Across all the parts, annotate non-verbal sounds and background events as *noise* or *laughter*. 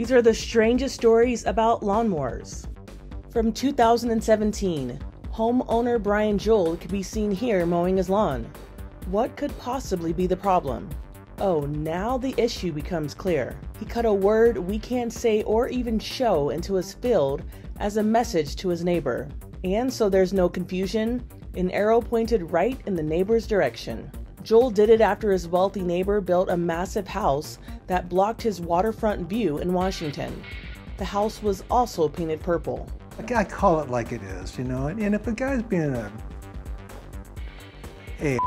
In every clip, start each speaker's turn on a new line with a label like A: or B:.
A: These are the strangest stories about lawnmowers. From 2017, homeowner Brian Juel could be seen here mowing his lawn. What could possibly be the problem? Oh, now the issue becomes clear. He cut a word we can't say or even show into his field as a message to his neighbor. And so there's no confusion, an arrow pointed right in the neighbor's direction. Juel did it after his wealthy neighbor built a massive house that blocked his waterfront view in Washington. The house was also painted purple.
B: I call it like it is, you know, and if a guy's being a, a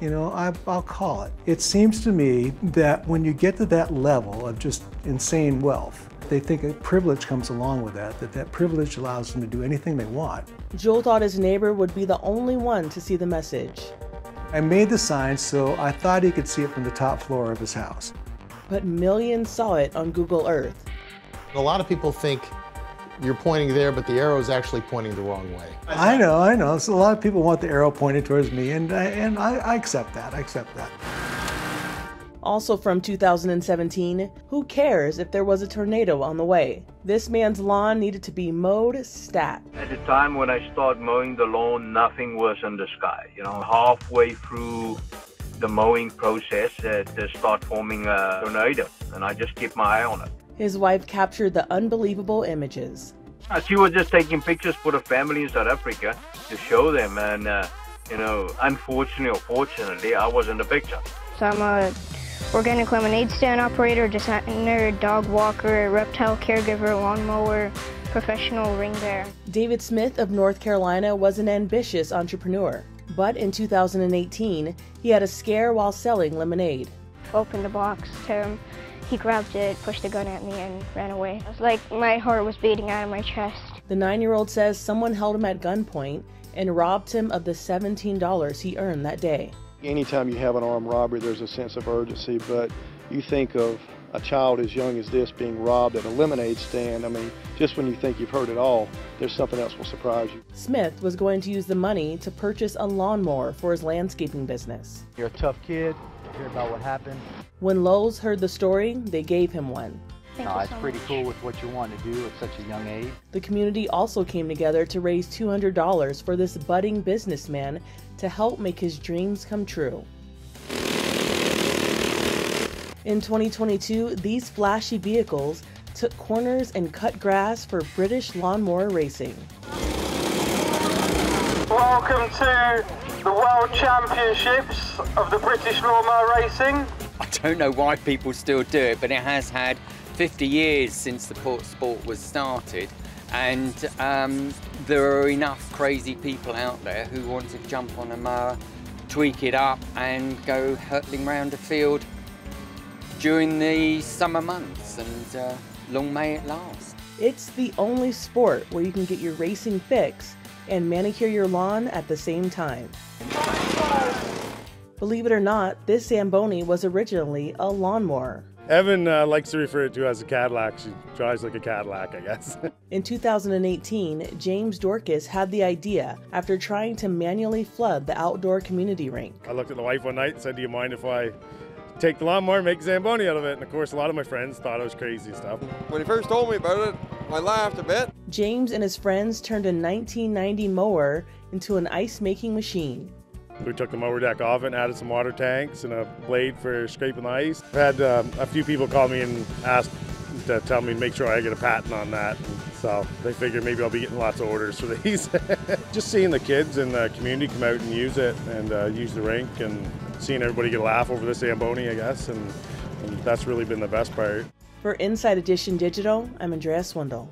B: you know, I, will call it. It seems to me that when you get to that level of just insane wealth, they think a privilege comes along with that, that that privilege allows them to do anything they want.
A: Juel thought his neighbor would be the only one to see the message.
B: I made the sign so I thought he could see it from the top floor of his house.
A: But millions saw it on Google Earth.
C: A lot of people think you're pointing there, but the arrow is actually pointing the wrong way.
B: I know, I know. So a lot of people want the arrow pointed towards me, and, I, and I, I accept that. I accept that.
A: Also from 2017, who cares if there was a tornado on the way? This man's lawn needed to be mowed stat.
D: At the time when I started mowing the lawn, nothing was in the sky. You know, halfway through the mowing process, it uh, start forming a tornado, and I just keep my eye on it.
A: His wife captured the unbelievable images.
D: Uh, she was just taking pictures for the family in South Africa to show them, and uh, you know, unfortunately or fortunately, I was in the picture.
E: So I'm a organic lemonade stand operator, designer, dog walker, reptile caregiver, lawnmower, professional ring bear.
A: David Smith of North Carolina was an ambitious entrepreneur, but in 2018, he had a scare while selling lemonade.
E: Opened the box to him. He grabbed it, pushed the gun at me, and ran away. It was like my heart was beating out of my chest.
A: The nine year old says someone held him at gunpoint and robbed him of the $17 he earned that day.
F: Anytime you have an armed robbery, there's a sense of urgency, but you think of a child as young as this being robbed at a lemonade stand, I mean, just when you think you've heard it all, there's something else will surprise you.
A: Smith was going to use the money to purchase a lawnmower for his landscaping business.
G: You're a tough kid. Hear about what happened.
A: When Lowe's heard the story, they gave him one.
G: Thank no, uh, it's so pretty much. cool with what you want to do at such a young age.
A: The community also came together to raise $200 for this budding businessman to help make his dreams come true. In 2022, these flashy vehicles took corners and cut grass for British lawnmower racing.
H: Welcome to the World Championships of the British Lawnmower Racing.
I: I don't know why people still do it, but it has had 50 years since the port sport was started and um, there are enough crazy people out there who want to jump on a mower, tweak it up and go hurtling around a field during the summer months and uh, long may it last.
A: It's the only sport where you can get your racing fix and manicure your lawn at the same time. Believe it or not, this Zamboni was originally a lawnmower.
J: Evan uh, likes to refer to as a Cadillac. She drives like a Cadillac, I guess. *laughs*
A: In 2018, James Dorcas had the idea after trying to manually flood the outdoor community rink.
J: I looked at the wife one night and said, Do you mind if I take the lawnmower and make Zamboni out of it? And of course, a lot of my friends thought I was crazy and stuff.
K: When he first told me about it, I laughed a bit.
A: James and his friends turned a 1990 mower into an ice making machine.
J: We took the mower deck off and added some water tanks and a blade for scraping the ice. I've had um, a few people call me and ask to tell me to make sure I get a patent on that. So they figure maybe I'll be getting lots of orders for *laughs* these. Just seeing the kids in the community come out and use it and uh, use the rink and seeing everybody get a laugh over this Zamboni, I guess, and, and that's really been the best part.
A: For Inside Edition Digital, I'm Andrea Swindall.